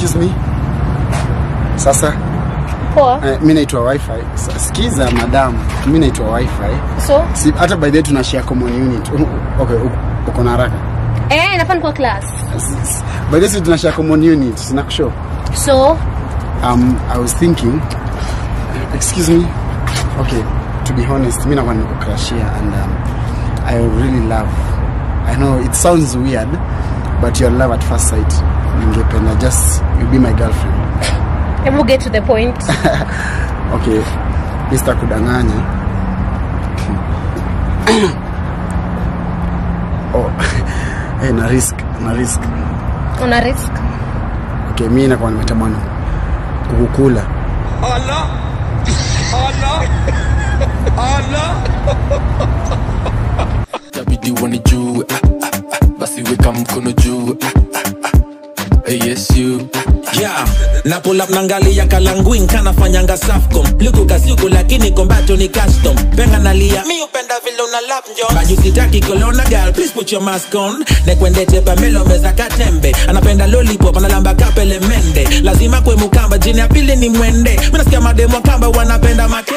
excuse me. Sasa. Poa. eh, mimi naitwa wifi. Sikiza madam. Mimi naitwa wifi. So, si, hata by the way tuna share common unit. Okay uko na haraka. Eh, nafaa nikuwa class. By the way tuna share common unit sina kusho. So, um, I was thinking, excuse me, okay, to be honest, mi nakuwa here and um, I really love, I know it sounds weird, but your love at first sight, ningependa just, you be my girlfriend. hebu get to the point. Okay, Mr. Kudanganya. oh, hey, na risk, na risk. Una risk. Okay, mi nakuwa nimetamani kukukula. Itabidi hala hala ah, ah, ah, basi weka mkono juu ah, ah, yes you. Yeah. Na pull up nangalia kalanguin kanafanyanga safcom luku kasiuku lakini kombato ni custom. Penga nalia mi upenda vile una lap njo. Bajusitaki kolona girl please put your mask on. Nekwendete pamelo meza katembe. Anapenda lollipop analamba kapele mende. Lazima kwe mukamba jini ya pili ni mwende. Minasikia mademo kamba wanapenda make